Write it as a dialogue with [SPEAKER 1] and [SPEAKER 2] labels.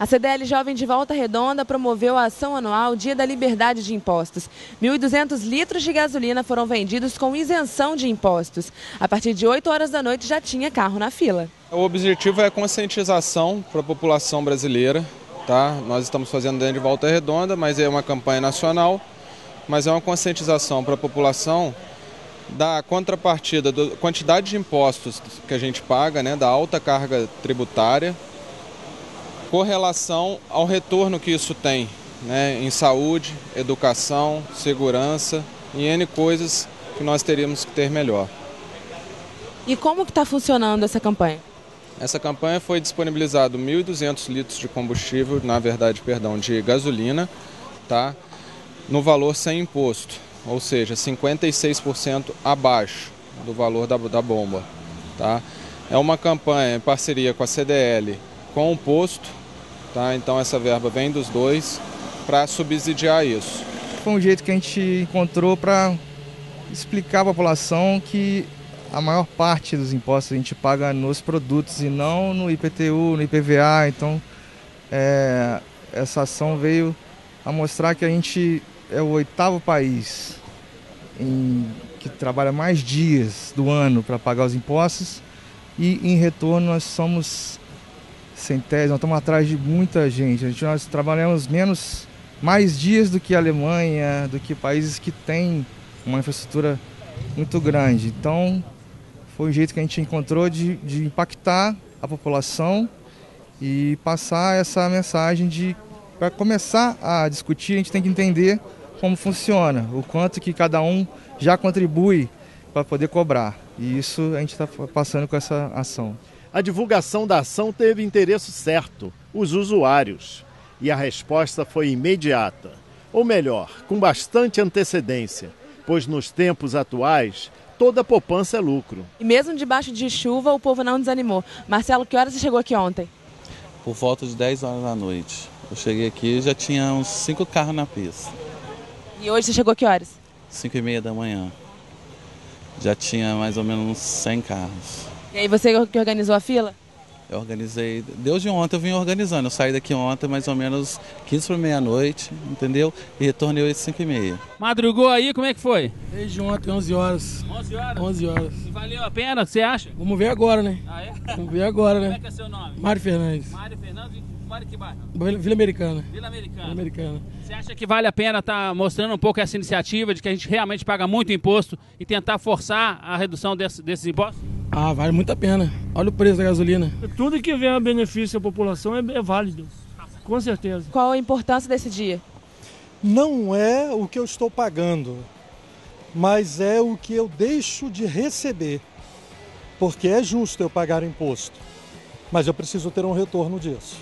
[SPEAKER 1] A CDL Jovem de Volta Redonda promoveu a ação anual Dia da Liberdade de Impostos. 1.200 litros de gasolina foram vendidos com isenção de impostos. A partir de 8 horas da noite já tinha carro na fila.
[SPEAKER 2] O objetivo é a conscientização para a população brasileira. Tá? Nós estamos fazendo dentro de Volta Redonda, mas é uma campanha nacional, mas é uma conscientização para a população da contrapartida da quantidade de impostos que a gente paga, né, da alta carga tributária com relação ao retorno que isso tem né, em saúde, educação, segurança e N coisas que nós teríamos que ter melhor.
[SPEAKER 1] E como que está funcionando essa campanha?
[SPEAKER 2] Essa campanha foi disponibilizado 1.200 litros de combustível, na verdade, perdão, de gasolina, tá? no valor sem imposto, ou seja, 56% abaixo do valor da, da bomba. Tá? É uma campanha em parceria com a CDL, com o posto Tá? Então essa verba vem dos dois para subsidiar isso.
[SPEAKER 3] Foi um jeito que a gente encontrou para explicar à população que a maior parte dos impostos a gente paga nos produtos e não no IPTU, no IPVA. Então é, essa ação veio a mostrar que a gente é o oitavo país em, que trabalha mais dias do ano para pagar os impostos e em retorno nós somos centésimo, estamos atrás de muita gente. A gente nós trabalhamos menos, mais dias do que a Alemanha, do que países que têm uma infraestrutura muito grande. Então, foi um jeito que a gente encontrou de, de impactar a população e passar essa mensagem de para começar a discutir, a gente tem que entender como funciona, o quanto que cada um já contribui para poder cobrar. E isso a gente está passando com essa ação
[SPEAKER 4] a divulgação da ação teve interesse certo, os usuários. E a resposta foi imediata. Ou melhor, com bastante antecedência, pois nos tempos atuais toda poupança é lucro.
[SPEAKER 1] E mesmo debaixo de chuva, o povo não desanimou. Marcelo, que horas você chegou aqui ontem?
[SPEAKER 5] Por volta de 10 horas da noite. Eu cheguei aqui e já tinha uns 5 carros na pista.
[SPEAKER 1] E hoje você chegou que horas?
[SPEAKER 5] 5 e meia da manhã. Já tinha mais ou menos uns 100 carros.
[SPEAKER 1] E aí você que organizou a fila?
[SPEAKER 5] Eu organizei, desde ontem eu vim organizando, eu saí daqui ontem mais ou menos 15 para meia-noite, entendeu? E retornei às 5 e meia.
[SPEAKER 6] Madrugou aí, como é que foi?
[SPEAKER 7] Desde ontem, 11 horas.
[SPEAKER 6] 11 horas?
[SPEAKER 7] 11 horas.
[SPEAKER 6] E valeu a pena, você acha?
[SPEAKER 7] Vamos ver agora, né?
[SPEAKER 6] Ah, é?
[SPEAKER 7] Vamos ver agora, né?
[SPEAKER 6] Como é que é seu nome?
[SPEAKER 7] Mário Fernandes.
[SPEAKER 6] Mário Fernandes, Mário que bairro?
[SPEAKER 7] Vila Americana.
[SPEAKER 6] Vila Americana.
[SPEAKER 7] Vila Americana.
[SPEAKER 6] Você acha que vale a pena estar tá mostrando um pouco essa iniciativa de que a gente realmente paga muito imposto e tentar forçar a redução desse, desses impostos?
[SPEAKER 7] Ah, vale muito a pena. Olha o preço da gasolina.
[SPEAKER 8] Tudo que vem a benefício à população é, é válido. Com certeza.
[SPEAKER 1] Qual a importância desse dia?
[SPEAKER 9] Não é o que eu estou pagando, mas é o que eu deixo de receber. Porque é justo eu pagar imposto, mas eu preciso ter um retorno disso.